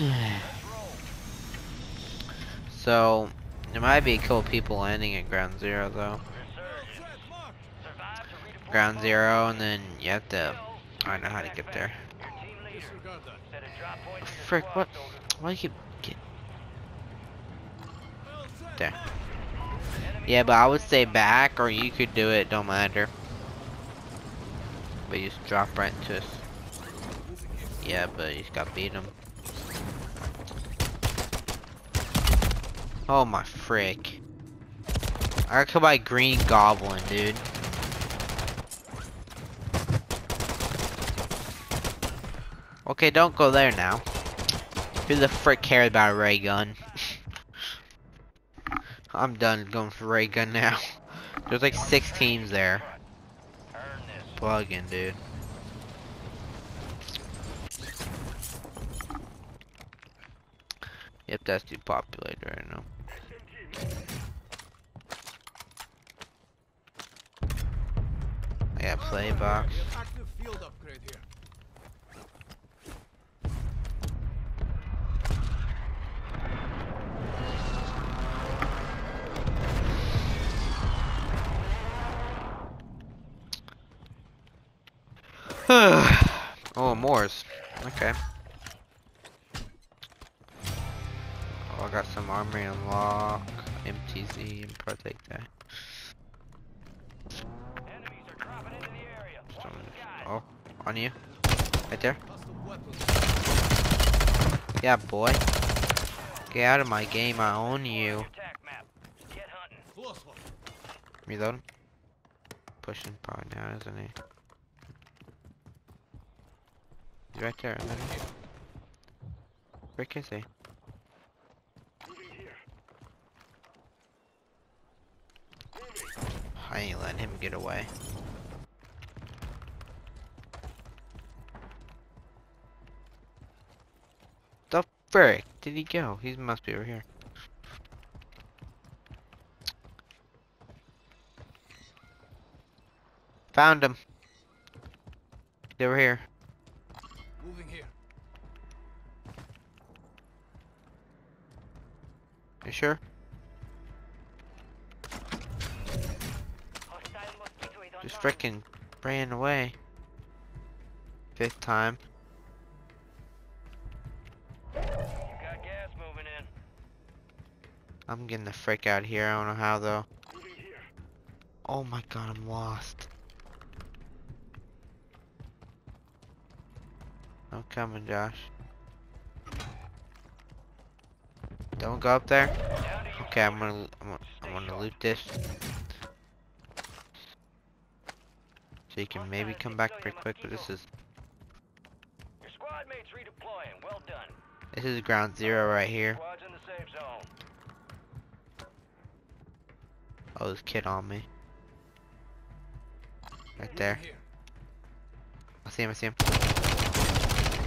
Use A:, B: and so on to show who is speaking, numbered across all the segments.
A: so, there might be cool people landing at ground zero though. Ground zero, and then you have to. I know how to get there. Frick, what? Why do you get there? Yeah, but I would stay back, or you could do it. Don't matter. But you just drop right into us. Yeah, but you just got beat him. Oh my frick. I killed by Green Goblin, dude. Okay, don't go there now. Who the frick cares about a ray gun? I'm done going for ray gun now. There's like six teams there. Plug in, dude. Yep, that's too populated right now. I got play
B: here.
A: oh, Moors. Okay. Oh, I got some armory unlock, MTZ, and protect. On you. Right there. Yeah, boy. Get out of my game, I own you. Reload. Pushing power now, isn't he? He's right there? Where is he? I ain't letting him get away. Frick did he go? He must be over here. Found him. They were here.
B: Moving here.
A: You sure? Just freaking ran away. Fifth time. I'm getting the frick out of here. I don't know how though. Oh my god, I'm lost. I'm coming, Josh. Don't go up there. Okay, I'm gonna, I'm gonna, I'm gonna loot this. So you can maybe come back pretty quick, but this is,
C: Your squad mates redeploying. Well done.
A: this is ground zero right here.
C: Squad's in the safe zone.
A: Oh, this kid on me. Right there. I see him, I see him.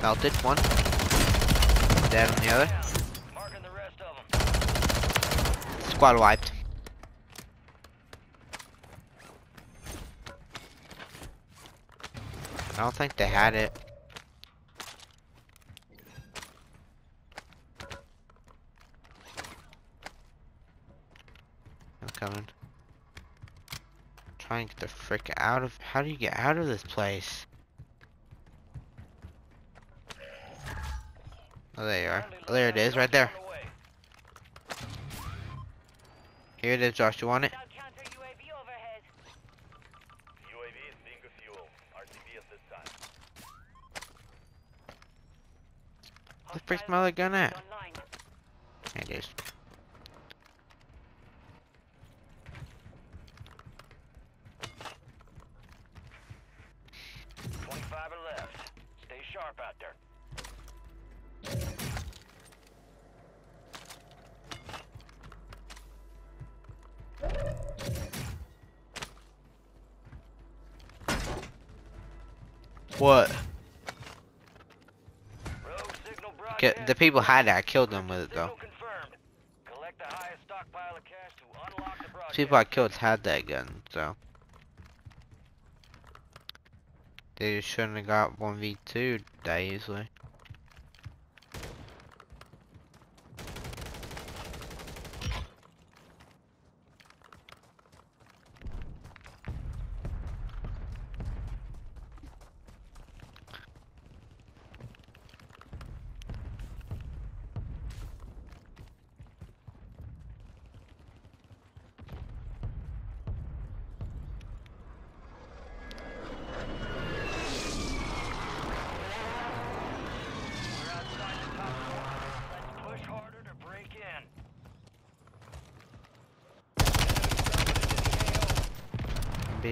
A: Melted, one. Dead on the other. Squad wiped. I don't think they had it. I'm coming. Trying to get the frick out of. How do you get out of this place? Oh, there you are. Oh, there it is, right there.
C: On the way.
A: Here it is, Josh. You want it?
C: UAV is being fuel. RTB at this time.
A: The frick's my other gun at? There it is. What? Get, the people had it. I killed them with it though.
C: Signal confirmed. Collect the highest stockpile of cash to unlock the broadcast.
A: People I killed had that gun, so. They shouldn't have got 1v2 that easily.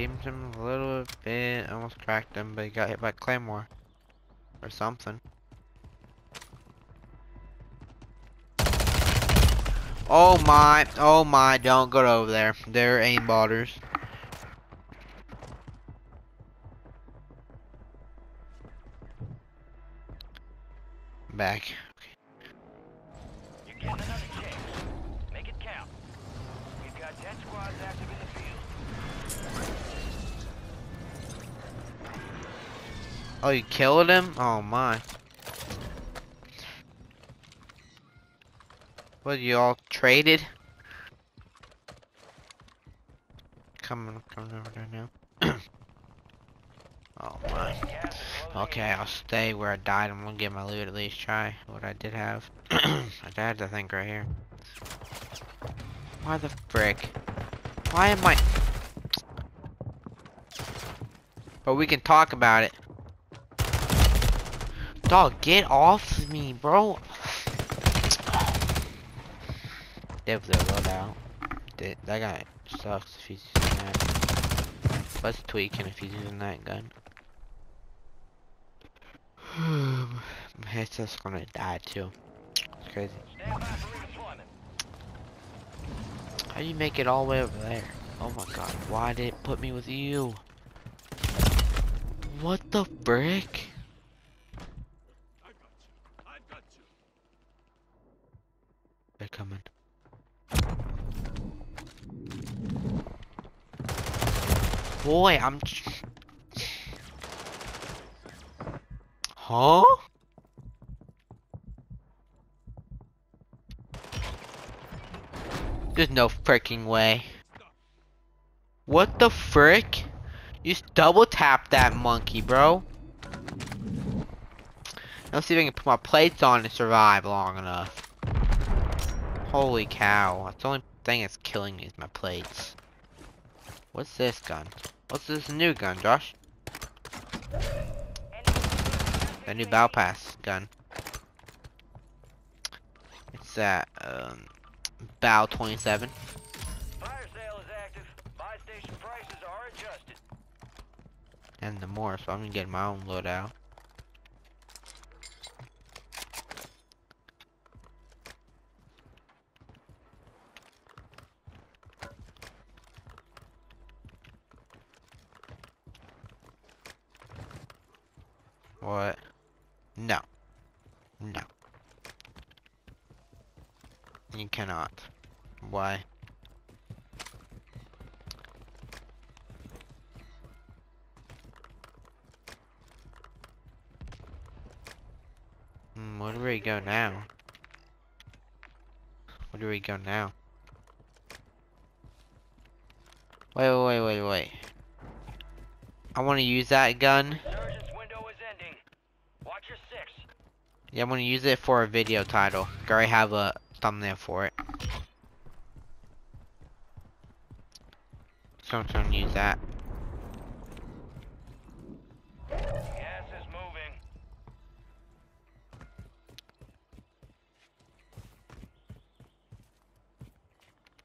A: Him a little bit, almost cracked him, but he got hit by Claymore. Or something. Oh my, oh my, don't go over there. They're aimbotters. Back. Oh, you killed him? Oh my. What, you all traded? Coming, coming over there now. oh my. Okay, I'll stay where I died. I'm gonna get my loot at least. Try what I did have. I had to think right here. Why the frick? Why am I? But we can talk about it. Dog, get off me, bro. Definitely a loadout. That guy sucks if he's using that. Let's tweaking if he's using that gun. My headset's gonna die too. It's crazy. How do you make it all the way over there? Oh my god, why did it put me with you? What the frick? They're coming. Boy, I'm. Huh? There's no freaking way. What the frick? You double tap that monkey, bro. Let's see if I can put my plates on and survive long enough. Holy cow. That's the only thing that's killing me is my plates. What's this gun? What's this new gun, Josh? A new Battle Pass gun. It's that, um, BAL-27.
C: Fire sale is active. Buy station prices are adjusted.
A: And the more, so I'm gonna get my own loadout. What? No. No. You cannot. Why? Hmm, where do we go now? Where do we go now? Wait, wait, wait, wait, wait. I want to use that gun.
C: Surgeon's window is ending. Watch your six.
A: Yeah, I'm gonna use it for a video title. I already have a thumbnail for it. So I'm gonna use that.
C: Gas is moving.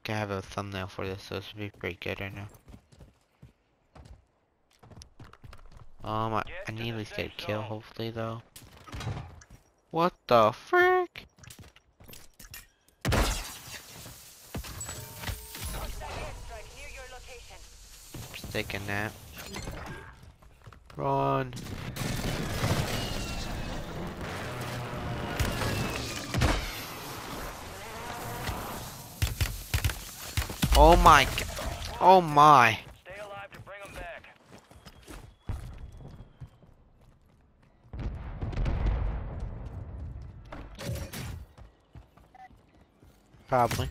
A: I have a thumbnail for this, so this would be pretty good right now. Um, I, I need at least get a kill, hopefully, though. The frick? Just a nap. Run. Oh my Oh my.
C: Stay alive to bring them back.
A: Probably.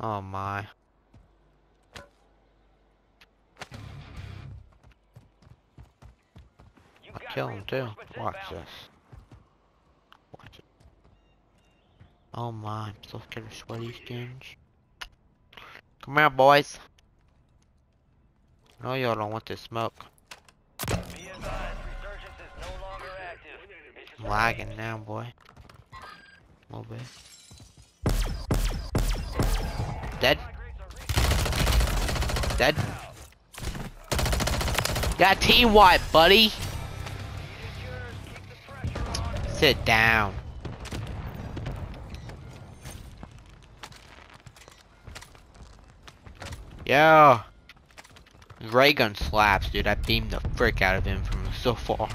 A: Oh my.
C: You
A: I'll kill him too. Watch this. Watch it. Oh my, I'm so scared of sweaty skins. Come here, boys. No, y'all don't want this smoke.
C: Be advised, resurgence is no longer active. It's just
A: I'm lagging now, boy. A little bit. Dead. Dead. Got team buddy. Sit down. Yeah. Ray gun slaps, dude. I beamed the frick out of him from so far.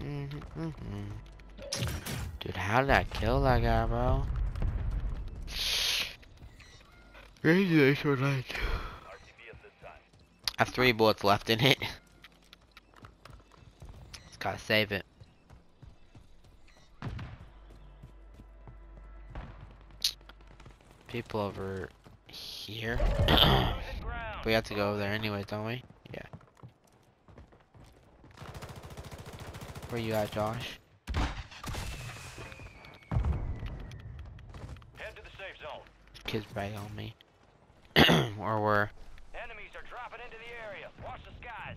A: Mm-hmm, mm-hmm. Dude, how did I kill that guy, bro? Crazy, were like. I have three bullets left in it. Just gotta save it. People over here. We have to go over there anyway, don't we? Yeah. Where you at, Josh?
C: Head to the safe zone.
A: This kid's right on me. or we're
C: Enemies are dropping into the area. Watch the skies.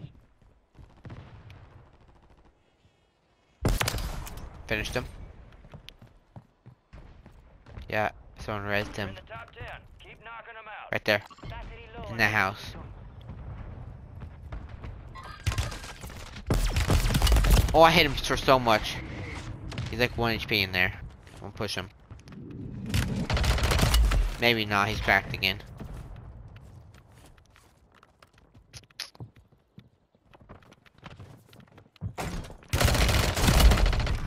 A: finished him. Yeah, someone raised him.
C: in the top 10. Keep knocking them out.
A: Right there. In the house. Oh, I hit him for so much. He's like 1 HP in there. I'll push him. Maybe not, he's cracked again.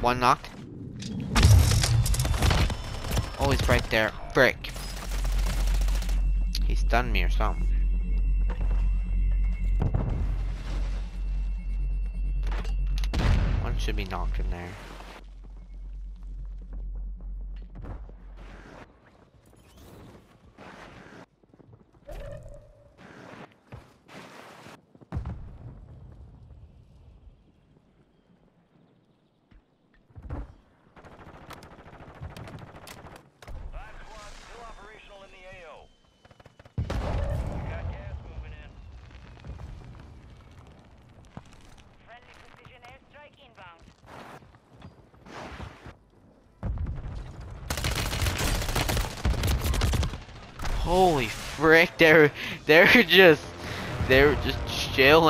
A: One knocked. Oh, he's right there. Frick. He stunned me or something. One should be knocked in there.
C: Five squads still operational in the AO. Got gas moving in.
D: Friendly precision airstrike inbound.
A: Holy frick, they're they're just they're just chilling.